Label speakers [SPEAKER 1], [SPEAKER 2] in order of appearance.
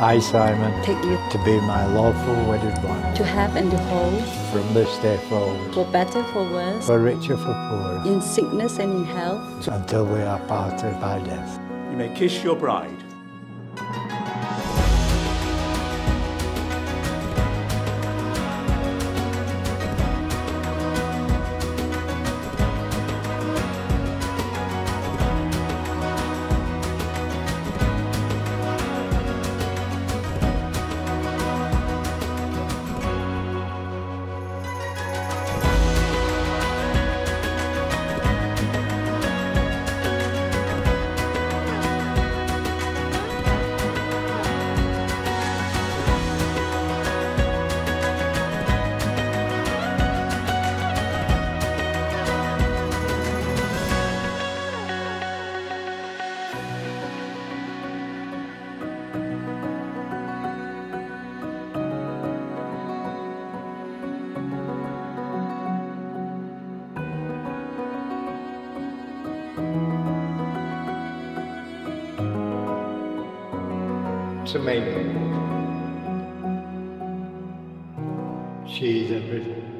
[SPEAKER 1] I, Simon,
[SPEAKER 2] take you
[SPEAKER 1] to be my lawful wedded one,
[SPEAKER 2] to have and to hold,
[SPEAKER 1] from this day forward,
[SPEAKER 2] for better, for worse,
[SPEAKER 1] for richer, for poorer,
[SPEAKER 2] in sickness and in health,
[SPEAKER 1] until we are parted by death.
[SPEAKER 3] You may kiss your bride.
[SPEAKER 1] To me, she is everything.